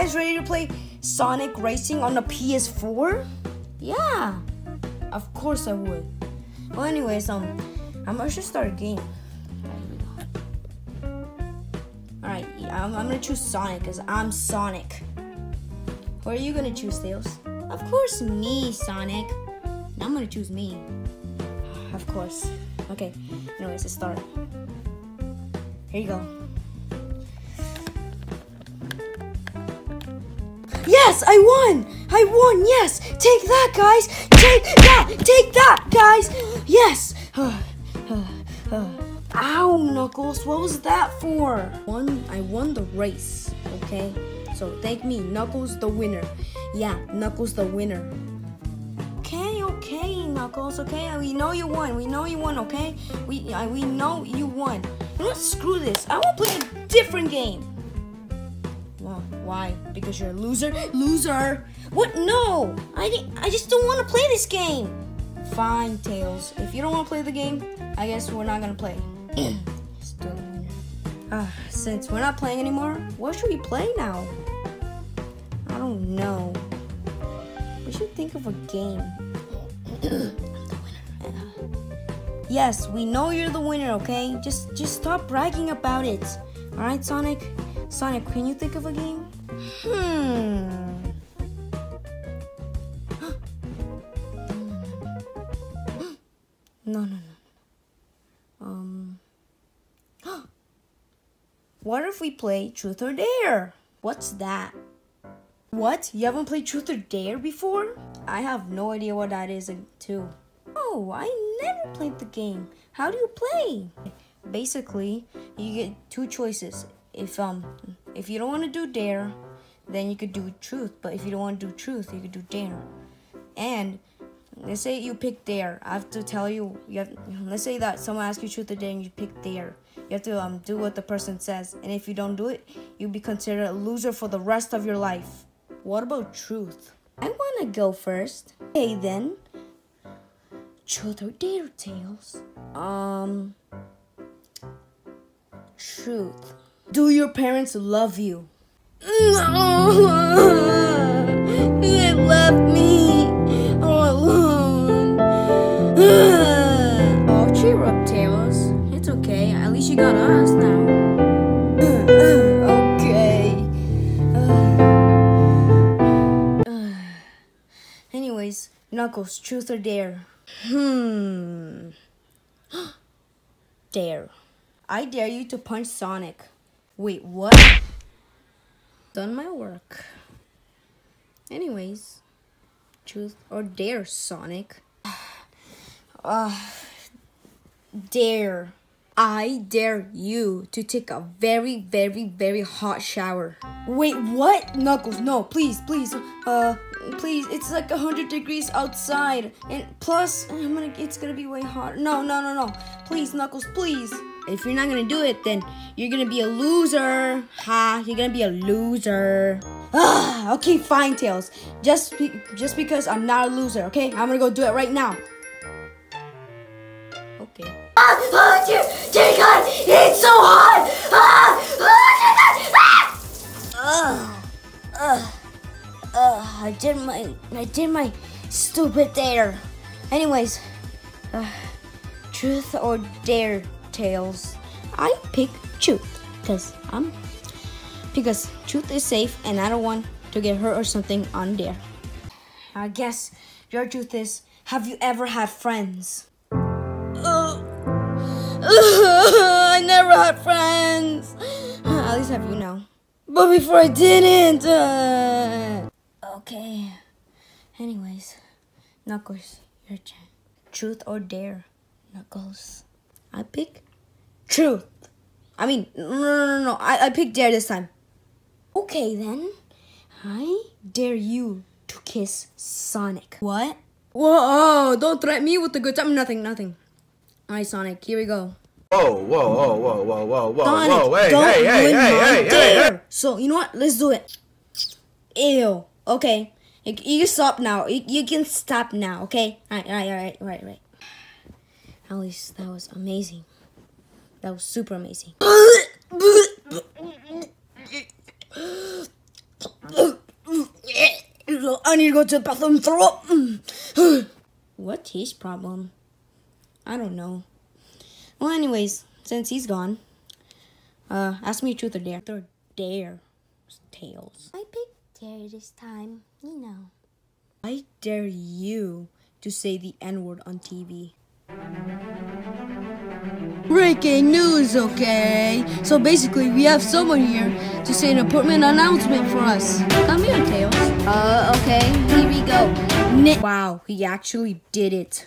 guys ready to play Sonic Racing on the PS4? Yeah, of course I would. Well, anyways, um, I'm gonna start a game. Alright, yeah, I'm, I'm gonna choose Sonic because I'm Sonic. What are you gonna choose, Tails? Of course, me, Sonic. I'm gonna choose me. Of course. Okay, anyways, let's start. Here you go. Yes, I won! I won, yes! Take that, guys! Take that! Take that, guys! Yes! Ow, Knuckles, what was that for? One, I won the race, okay? So thank me, Knuckles the winner. Yeah, Knuckles the winner. Okay, okay, Knuckles, okay? We know you won. We know you won, okay? We uh, we know you won. Screw this. I want to play a different game. Well, why? Because you're a loser? Loser! What? No! I, I just don't want to play this game. Fine, Tails. If you don't want to play the game, I guess we're not gonna play. Still uh, since we're not playing anymore, what should we play now? I don't know. We should think of a game. yes, we know you're the winner, okay? Just just stop bragging about it. Alright, Sonic? Sonic, can you think of a game? Hmm. no, no, no. Um. what if we play Truth or Dare? What's that? What? You haven't played Truth or Dare before? I have no idea what that is, too. Oh, I never played the game. How do you play? Basically, you get two choices. If um, if you don't want to do Dare, then you could do Truth. But if you don't want to do Truth, you could do Dare. And let's say you pick Dare. I have to tell you. You have. Let's say that someone asks you Truth or Dare, and you pick Dare. You have to um do what the person says. And if you don't do it, you'll be considered a loser for the rest of your life. What about truth? I want to go first. Okay, then. Truth or dare, Tails. Um. Truth. Do your parents love you? No! They left me all alone. oh, cheer up, Tails. It's okay. At least you got us now. okay. Anyways, Knuckles, truth or dare? Hmm. dare. I dare you to punch Sonic. Wait, what? Done my work. Anyways, truth or dare, Sonic? Uh, dare. I dare you to take a very, very, very hot shower. Wait, what? Knuckles, no, please, please, uh, please, it's like 100 degrees outside. And plus, I'm gonna, it's gonna be way hot. No, no, no, no. Please, Knuckles, please. If you're not gonna do it, then you're gonna be a loser. Ha, you're gonna be a loser. Ah, okay, fine, Tails. Just, be, just because I'm not a loser, okay? I'm gonna go do it right now. Ah, oh, dear, dear God, it's so hot! Ah, oh, dear God, ah! I did my, I did my stupid dare. Anyways, uh, truth or dare, Tails. I pick truth, because I'm, because truth is safe and I don't want to get hurt or something on dare. I guess your truth is, have you ever had friends? I friends. At least have you now. But before I didn't. Uh, okay. Anyways, Knuckles, your turn. Truth or dare, Knuckles? I pick truth. I mean, no, no, no, no. I, I pick dare this time. Okay then. I dare you to kiss Sonic. What? Whoa, don't threaten me with the good time. Nothing, nothing. Alright, Sonic, here we go. Whoa, whoa, whoa, whoa, whoa, whoa, whoa, Sonic, whoa, hey, don't hey, hey, hey, my hey, hey, hey. So, you know what? Let's do it. Ew. Okay. You, you can stop now. You, you can stop now, okay? Alright, alright, alright, right, right. At least that was amazing. That was super amazing. I need to go to the bathroom throw up. What's his problem? I don't know. Well, anyways, since he's gone, uh, ask me truth or dare. Truth or dare. Tails. I picked dare this time, you know. I dare you to say the N word on TV. Breaking news, okay? So basically, we have someone here to say an important announcement for us. Come here, Tails. Uh, okay, here we go. Wow, he actually did it.